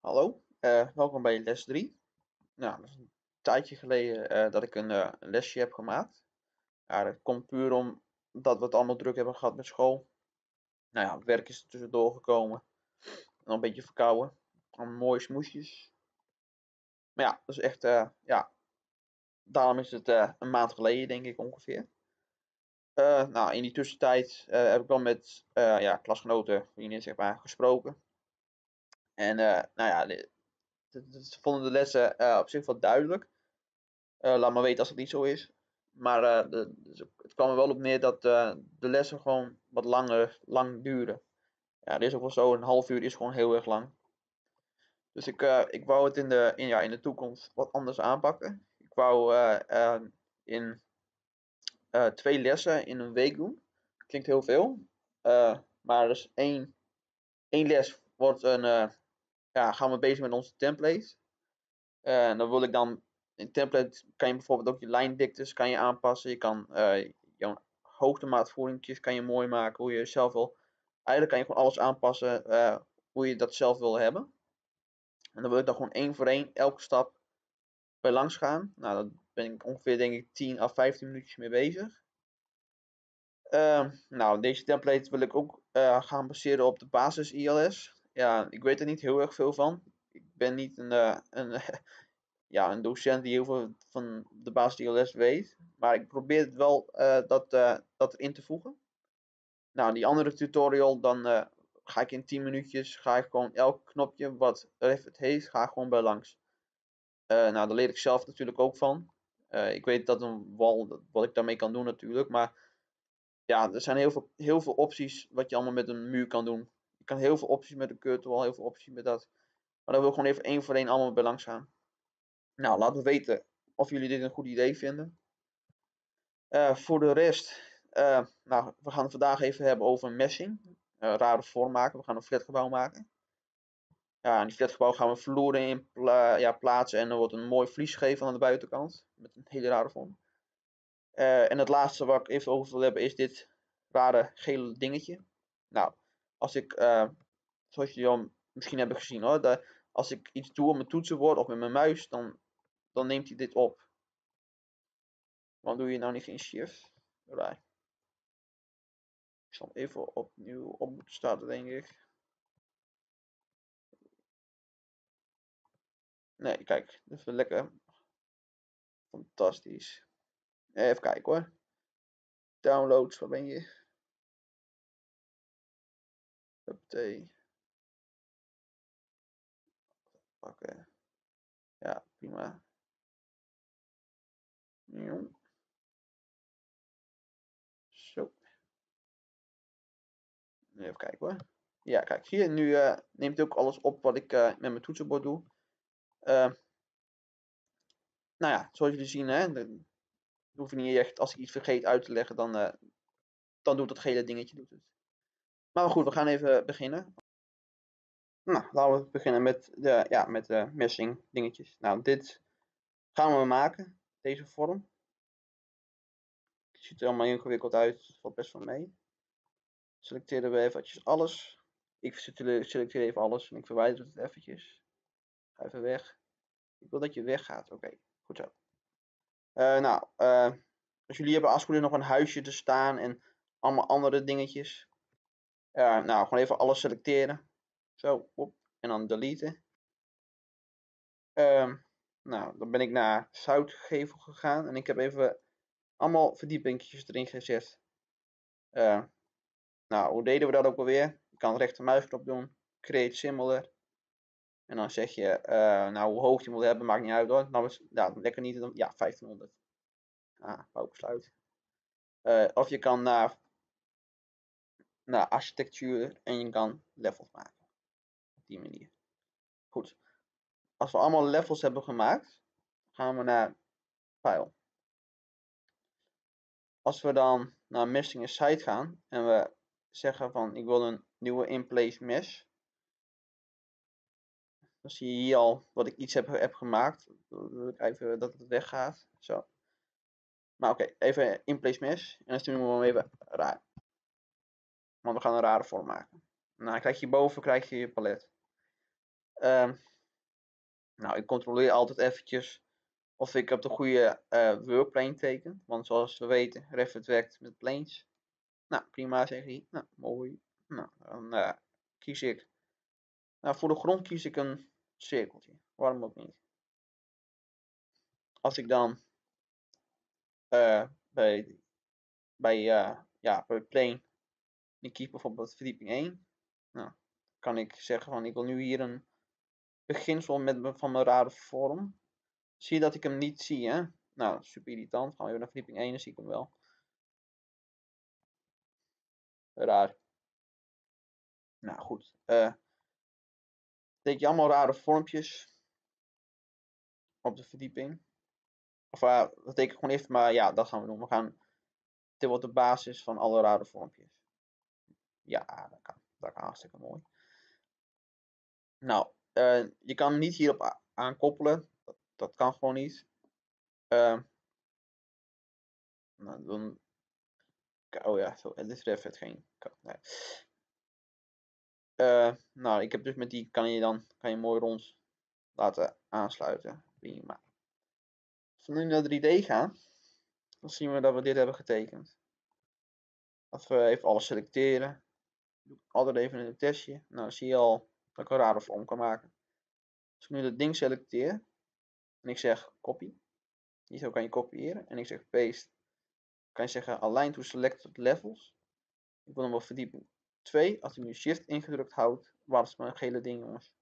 Hallo, eh, welkom bij les 3. Nou, dat is een tijdje geleden eh, dat ik een, eh, een lesje heb gemaakt. Ja, dat komt puur omdat we het allemaal druk hebben gehad met school. Nou ja, werk is er tussendoor gekomen. En een beetje verkouden. Allemaal mooie smoesjes. Maar ja, dat is echt, ja, daarom is het een maand geleden denk ik ongeveer. Nou, in die tussentijd heb ik wel met ja, klasgenoten, vrienden zeg maar, gesproken. En eh, nou ja, ze vonden de lessen eh, op zich wel duidelijk. Eh, laat maar weten als het niet zo is. Maar dus het kwam er wel op neer dat de lessen gewoon wat langer lang duren. Ja, dit is ook wel zo, een half uur is gewoon heel erg lang. Dus ik, ik wou het in de, in, ja, in de toekomst wat anders aanpakken. Ik wou in twee lessen in een week doen. Klinkt heel veel. Maar dus één, één les wordt een, ja, gaan we bezig met onze template. Eh, en dan wil ik dan in template kan je bijvoorbeeld ook je lijndiktes kan je aanpassen. Je kan eh, jouw hoogtemaatvoeringjes kan je mooi maken, hoe je zelf wil. Eigenlijk kan je gewoon alles aanpassen eh, hoe je dat zelf wil hebben. En dan wil ik dan gewoon één voor één elke stap bij langs gaan. Nou, daar ben ik ongeveer denk ik 10 à 15 minuutjes mee bezig. Nou, deze template wil ik ook gaan baseren op de basis ILS. Ja, ik weet er niet heel erg veel van. Ik ben niet een, eh, een, ja, een docent die heel veel van de basis ILS weet. Maar ik probeer het wel eh, dat, eh, dat erin te voegen. Nou, die andere tutorial, dan ga ik in 10 minuutjes, ga ik gewoon elk knopje wat het heeft, ga ik gewoon bij langs. Nou, daar leer ik zelf natuurlijk ook van. Ik weet dat een wal, wat ik daarmee kan doen natuurlijk, maar ja, er zijn heel veel, heel veel opties wat je allemaal met een muur kan doen. Je kan heel veel opties met een curtain heel veel opties met dat. Maar dan wil ik gewoon even één voor één allemaal bij langs gaan. Nou, laat me weten of jullie dit een goed idee vinden. Eh, voor de rest, eh, nou, we gaan het vandaag even hebben over meshing. Eh, rare vorm maken. We gaan een flatgebouw maken. Ja, in die flatgebouw gaan we vloeren in ja, plaatsen en er wordt een mooi vlies gegeven aan de buitenkant. Met een hele rare vorm. En het laatste wat ik even over wil hebben is dit rare gele dingetje. Nou, als ik, eh, zoals jullie al misschien hebben gezien hoor, de, als ik iets doe op mijn toetsenbord of met mijn muis, dan, dan neemt hij dit op. Waarom doe je nou niet geen shift? Right. Ik zal even opnieuw op moeten denk ik. Nee, kijk, dat is lekker. Fantastisch. Even kijken hoor. Downloads, waar ben je? Huppatee. Pakken. Ja, prima. Zo. Even kijken hoor. Ja, kijk, je, nu uh, neemt hij ook alles op wat ik uh, met mijn toetsenbord doe. Uh, nou ja, zoals jullie zien, hè, dan hoef je niet echt, als ik iets vergeet uit te leggen, dan, uh, dan doet dat gele dingetje het. Maar goed, we gaan even beginnen. Nou, laten we beginnen met de, ja, met de meshing dingetjes. Nou, dit gaan we maken, deze vorm. Het ziet er allemaal ingewikkeld uit, het valt best wel mee. Selecteren we eventjes alles. Ik selecteer even alles en ik verwijder het eventjes. Ga even weg. Ik wil dat je weggaat. Oké, goed zo. Uh, nou, uh, als jullie hebben als nog een huisje te staan en allemaal andere dingetjes. Nou, gewoon even alles selecteren. Zo, en dan deleten. Ehm, nou, dan ben ik naar Zoutgevel gegaan en ik heb even allemaal verdiepingjes erin gezet. Uh, nou, hoe deden we dat ook alweer? Je kan rechtermuisknop doen, create similar. En dan zeg je, uh, nou hoe hoog je moet hebben, maakt niet uit hoor. Nou, nou lekker niet, ja 1500. Ah, bouwbesluit. Uh, of je kan naar, naar architectuur en je kan levels maken. Op die manier. Goed. Als we allemaal levels hebben gemaakt, gaan we naar file. Als we dan naar meshing site gaan en we zeggen van ik wil een nieuwe in-place mesh. Dan zie je hier al wat ik iets heb, heb gemaakt. Even dat het weggaat. Zo. Maar oké, even in-place mesh. En dan doen we hem even raar. Want we gaan een rare vorm maken. Nou, krijg je hierboven krijg je je palet. Ehm, nou, ik controleer altijd eventjes of ik op de goede uh, workplane teken. Want zoals we weten, Revit werkt met planes. Nou, prima zeg hij. Nou, mooi. Nou, dan uh, kies ik. Nou, voor de grond kies ik een cirkeltje. Waarom ook niet? Als ik dan uh, bij, bij, ja, bij plane, ik kies bijvoorbeeld verdieping 1. Nou, kan ik zeggen van ik wil nu hier een beginsel met, van mijn rare vorm. Zie je dat ik hem niet zie, hè? Nou, super irritant. Gaan we even naar verdieping 1, dan zie ik hem wel. Raar. Nou, goed. Uh, je allemaal rare vormpjes op de verdieping. Of uh, dat teken ik gewoon even, maar ja, dat gaan we doen. We gaan, dit wordt de basis van alle rare vormpjes. Ja, dat kan, dat kan hartstikke mooi. Nou, uh, je kan niet hierop aankoppelen. Dat, kan gewoon niet. Uh, nou, dan. Oh ja, zo, dit is even geen. Nee. Uh, nou, ik heb dus met die kan je dan kan je mooi rond laten aansluiten. Prima. Als we nu naar 3D gaan, dan zien we dat we dit hebben getekend. Als we even alles selecteren, doe ik altijd even een testje. Nou, zie je al dat ik een rare vorm kan maken. Als ik nu dat ding selecteer en ik zeg copy, hier zo kan je kopiëren en ik zeg paste, kan je zeggen align to selected levels. Ik wil hem wel verdieping 2. Als ik nu shift ingedrukt houd, waar is mijn gele ding jongens?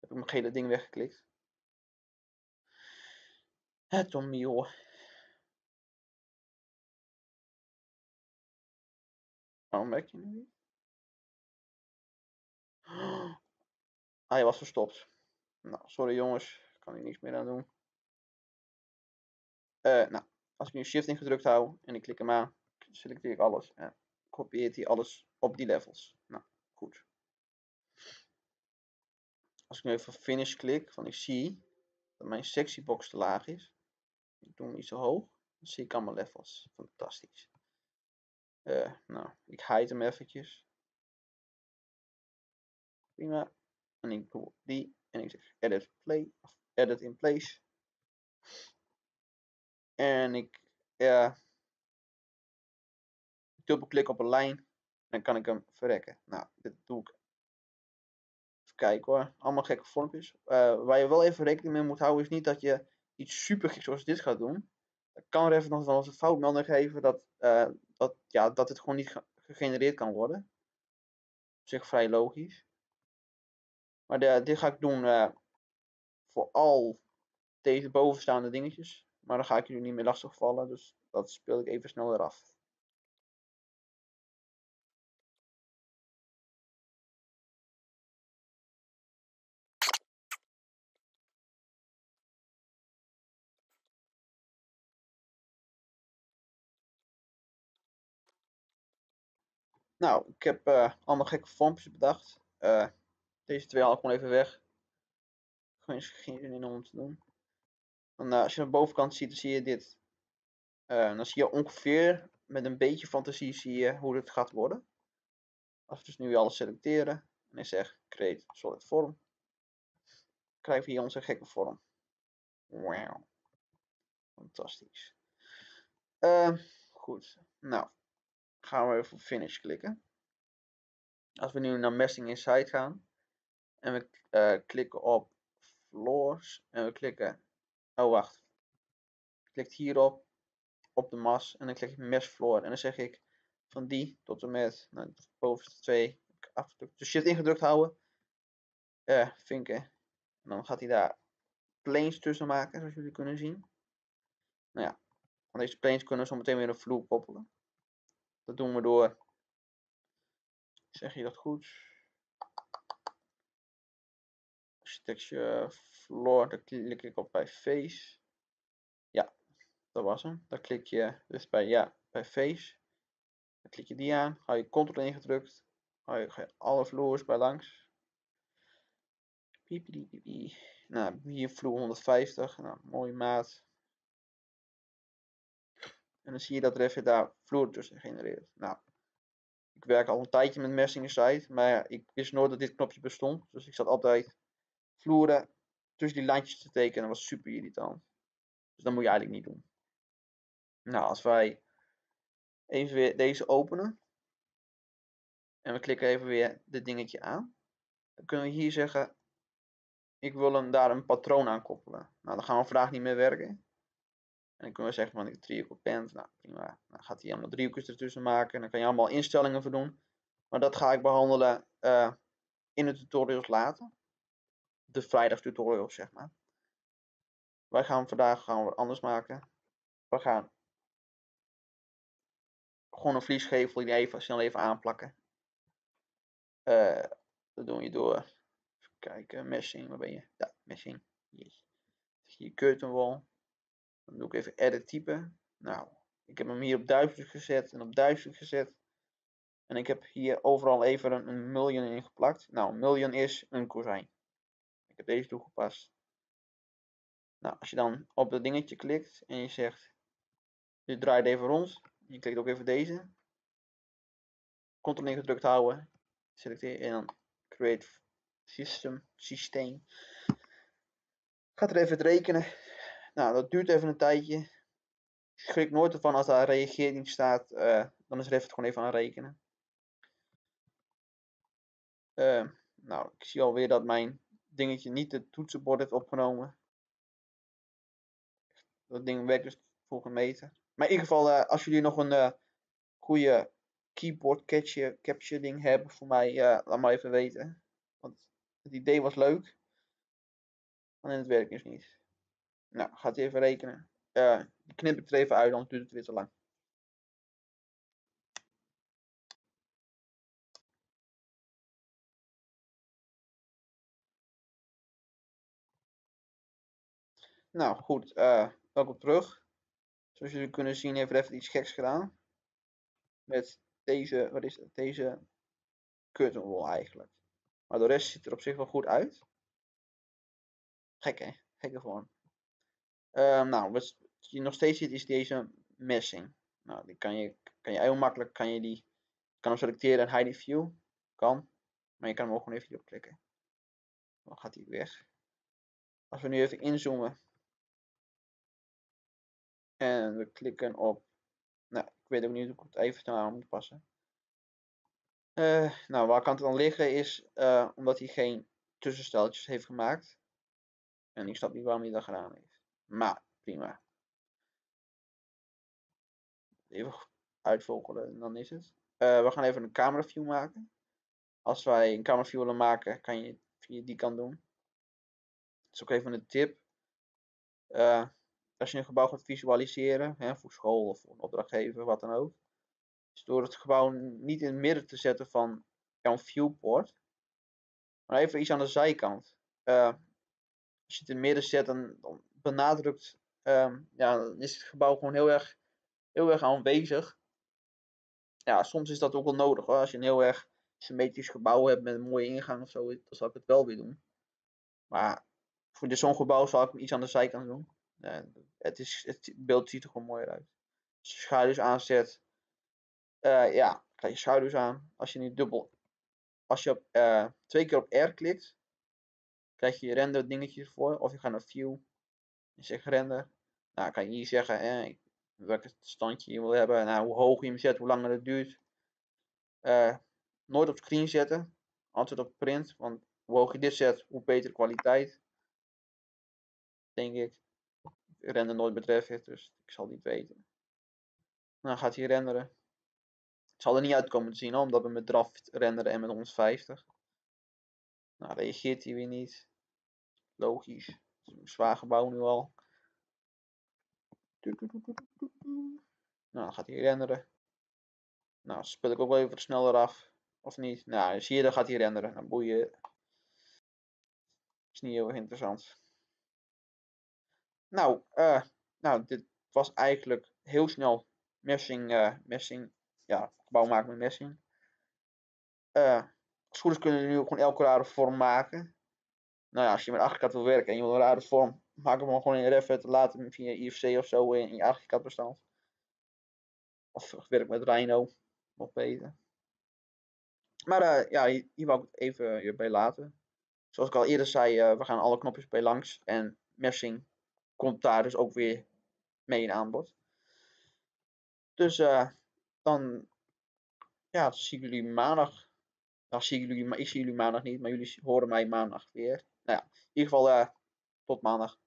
Heb ik mijn gele ding weggeklikt. Het om hoor. Hij was verstopt. Nou, sorry jongens, kan ik niks meer aan doen. Uh, nou, als ik nu shift ingedrukt hou en ik klik hem aan, selecteer ik alles en kopieert hij alles op die levels. Nou, goed. Als ik nu even finish klik, van ik zie dat mijn sectiebox te laag is. Ik doe hem niet zo hoog. Dan zie ik allemaal levels. Fantastisch. Uh, nou, ik hide hem eventjes. Prima. En ik doe die. En ik zeg edit play. Of edit in place. En ik dubbelklik op een lijn. Dan kan ik hem verrekken. Nou, dit doe ik. Even kijken hoor. Allemaal gekke vormpjes. Uh, waar je wel even rekening mee moet houden is niet dat je iets super geks zoals dit gaat doen. Dan kan even nog wel eens een foutmelding geven dat, uh, dat, ja, dat het gewoon niet gegenereerd kan worden. Op zich vrij logisch. Maar de, dit ga ik doen uh, voor al deze bovenstaande dingetjes. Maar dan ga ik jullie niet meer lastig vallen. Dus dat speel ik even snel eraf. Nou, ik heb uh, allemaal gekke vormpjes bedacht. Uh, deze twee haal ik gewoon even weg. Gewoon geen zin in om te doen. Dan, uh, als je aan de bovenkant ziet, dan zie je dit. dan zie je ongeveer, met een beetje fantasie, zie je hoe het gaat worden. Als we dus nu alles selecteren. En ik zeg create solid form. Krijgen we hier onze gekke vorm. Wow. Fantastisch. goed. Nou, gaan we even op finish klikken. Als we nu naar Messing Inside gaan en we uh, klikken op floors en we klikken, oh wacht, klikt hierop op de mas en dan klik ik mesh floor en dan zeg ik van die tot en met nou, bovenste twee de shift ingedrukt houden, uh, vinken en dan gaat hij daar planes tussen maken zoals jullie kunnen zien. Nou ja, van deze planes kunnen we zo meteen weer een vloer koppelen. Dat doen we door. Zeg je dat goed? Architecture floor, daar klik ik op bij face. Ja, dat was hem. Dan klik je dus bij ja, bij face. Dan klik je die aan, hou je ctrl ingedrukt, hou je, ga je alle floors bij langs. Nou, hier vloer 150, nou, mooie maat. En dan zie je dat even daar vloer tussen genereert. Nou, ik werk al een tijdje met messingen site, maar ik wist nooit dat dit knopje bestond. Dus ik zat altijd vloeren tussen die lijntjes te tekenen. Dat was super irritant. Dus dat moet je eigenlijk niet doen. Nou, als wij even weer deze openen. En we klikken even weer dit dingetje aan. Dan kunnen we hier zeggen, ik wil hem daar een patroon aan koppelen. Nou, dan gaan we vandaag niet meer werken. En dan kunnen we zeggen van ik driehoek pen. Nou, prima. Dan gaat hij allemaal driehoekjes ertussen maken. En dan kan je allemaal instellingen voor doen. Maar dat ga ik behandelen uh, in de tutorials later. De vrijdagstutorials, zeg maar. Wij gaan vandaag gaan we anders maken. We gaan gewoon een vliesgevel die even snel even aanplakken. Uh, dat doe je door. Even kijken, meshing, waar ben je? Ja, meshing. Yes. Hier curtain wall. Dan doe ik even edit typen. Nou, ik heb hem hier op 1000 gezet en op 1000 gezet. En ik heb hier overal even een, een million in geplakt. Nou, een million is een kozijn. Ik heb deze toegepast. Nou, als je dan op dat dingetje klikt en je zegt, je draait even rond. Je klikt ook even deze. Ctrl gedrukt houden. Selecteer en dan create system, systeem. Gaat er even het rekenen. Nou, dat duurt even een tijdje. Schrik nooit ervan als daar reagering staat. Uh, dan is Revit gewoon even aan rekenen. Uh, nou, ik zie alweer dat mijn dingetje niet het toetsenbord heeft opgenomen. Dat ding werkt dus volgens meter. Maar in ieder geval, uh, als jullie nog een goede keyboard capture, capture ding hebben voor mij, laat maar even weten. Want het idee was leuk. Alleen het werkt dus niet. Nou, gaat even rekenen. Uh, knip ik er even uit, anders duurt het weer te lang. Nou goed, uh, welkom terug. Zoals jullie kunnen zien heeft even iets geks gedaan. Met deze, wat is het? Deze curtain wall eigenlijk. Maar de rest ziet er op zich wel goed uit. Gek hè? Gekke vorm. Uh, nou, wat je nog steeds ziet is deze messing. Nou, die kan je, kan je heel makkelijk kan je die kan hem selecteren en hide view. Kan. Maar je kan hem ook gewoon even hierop klikken. Dan gaat hij weg. Als we nu even inzoomen. En we klikken op. Nou, ik weet ook niet hoe ik het even aan moet passen. Uh, nou, waar kan het dan liggen is uh, omdat hij geen tussensteltjes heeft gemaakt. En ik snap niet waarom hij dat gedaan heeft. Maar prima. Even uitvogelen en dan is het. Uh, we gaan even een camera view maken. Als wij een camera view willen maken, kan je die kan doen. Dat is ook even een tip. Uh, als je een gebouw gaat visualiseren, hè, voor school of voor een opdrachtgever, wat dan ook. Is door het gebouw niet in het midden te zetten van jouw viewport. Maar even iets aan de zijkant. Uh, als je het in het midden zet, dan benadrukt, um, ja, dan is het gebouw gewoon heel erg, heel erg aanwezig. Ja, soms is dat ook wel nodig hoor. Als je een heel erg symmetrisch gebouw hebt met een mooie ingang of zo, dan zal ik het wel weer doen. Maar voor zo'n gebouw zal ik iets aan de zijkant doen. Het, is, het beeld ziet er gewoon mooier uit. Als je schaduws aanzet, uh, ja, krijg je schaduws aan. Als je nu dubbel, als je uh, twee keer op R klikt, krijg je render dingetjes voor. Of je gaat naar view en zegt render. Nou, kan je hier zeggen eh, welke standje je wil hebben. Nou, hoe hoog je hem zet, hoe langer het duurt. Uh, nooit op screen zetten. Altijd op print. Want hoe hoog je dit zet, hoe beter kwaliteit. Denk ik. Render nooit betreffen, dus ik zal niet weten. Nou gaat hij renderen. Het zal er niet uitkomen te zien, omdat we met draf renderen en met 150. Nou, reageert hij weer niet. Logisch. Zwaar gebouw nu al. Nou, dan gaat hij renderen. Nou, speel ik ook wel even sneller af. Of niet? Nou, zie je, dan gaat hij renderen. Dan boeien. Is niet heel erg interessant. Nou, uh, nou, dit was eigenlijk heel snel messing, uh, messing, ja, gebouw maken met messing. Uh, kunnen nu gewoon elke rare vorm maken. Nou ja, als je met ArchiCAD wil werken en je wil een rare vorm, maak hem gewoon in Revit, laat hem via IFC of zo in, je ArchiCAD bestand. Of werk met Rhino, nog beter. Maar ja, hier, wou ik het even bij laten. Zoals ik al eerder zei, we gaan alle knopjes bij langs. En meshing komt daar dus ook weer mee in aanbod. Dus dan ja, zie ik jullie maandag. Nou, zie jullie, ik zie jullie maandag niet, maar jullie horen mij maandag weer. Nou ja, in ieder geval tot maandag.